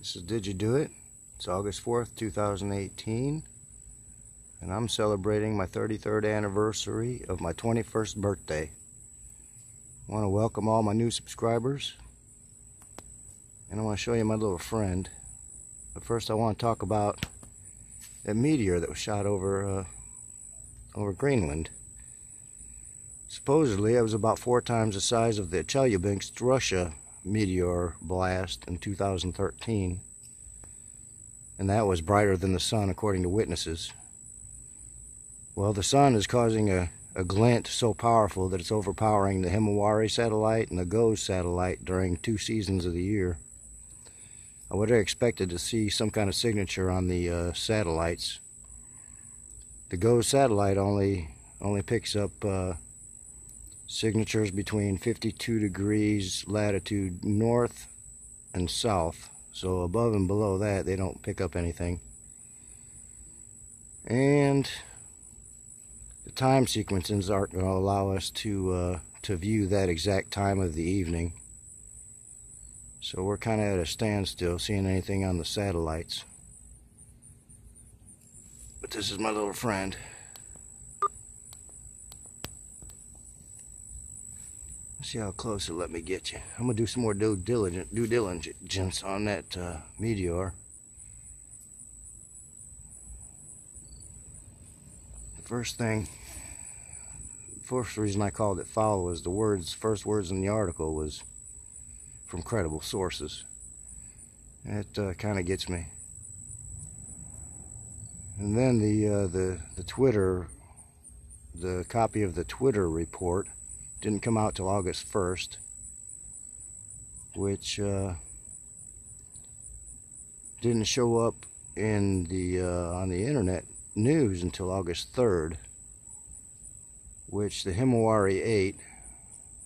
This is Digiduit? It's August 4th, 2018, and I'm celebrating my 33rd anniversary of my 21st birthday. I want to welcome all my new subscribers, and I want to show you my little friend. But first, I want to talk about that meteor that was shot over uh, over Greenland. Supposedly, it was about four times the size of the Chelyabinsk, Russia meteor blast in 2013. And that was brighter than the sun, according to witnesses. Well, the sun is causing a, a glint so powerful that it's overpowering the Himawari satellite and the GOES satellite during two seasons of the year. I would have expected to see some kind of signature on the uh, satellites. The GOES satellite only only picks up uh, signatures between 52 degrees latitude north and south. So above and below that they don't pick up anything. And the time sequences aren't going to allow us to uh, to view that exact time of the evening. So we're kind of at a standstill seeing anything on the satellites. But this is my little friend see how close it let me get you. I'm gonna do some more due diligence, due diligence on that uh, meteor. The first thing, first reason I called it foul was the words, first words in the article was from credible sources. It uh, kind of gets me. And then the uh, the the Twitter, the copy of the Twitter report didn't come out till August 1st, which uh, didn't show up in the uh, on the internet news until August 3rd, which the Himawari 8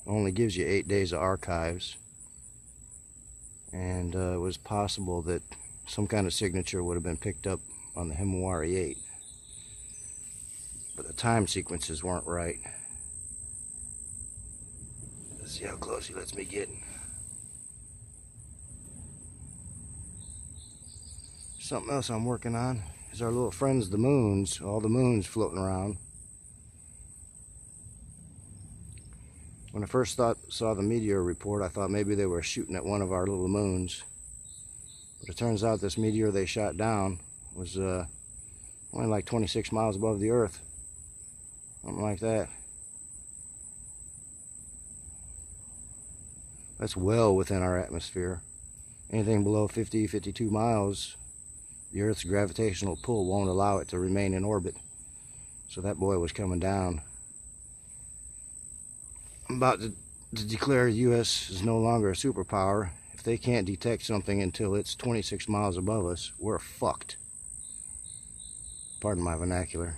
only gives you eight days of archives, and uh, it was possible that some kind of signature would have been picked up on the Himawari 8, but the time sequences weren't right. See how close he lets me get. Something else I'm working on is our little friends, the moons. All the moons floating around. When I first thought, saw the meteor report, I thought maybe they were shooting at one of our little moons. But it turns out this meteor they shot down was uh, only like 26 miles above the Earth. Something like that. That's well within our atmosphere. Anything below 50, 52 miles, the Earth's gravitational pull won't allow it to remain in orbit. So that boy was coming down. I'm about to, to declare the U.S. is no longer a superpower. If they can't detect something until it's 26 miles above us, we're fucked. Pardon my vernacular.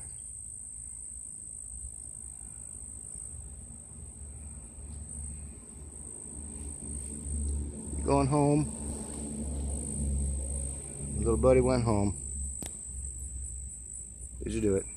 Going home. Little buddy went home. Digiduit?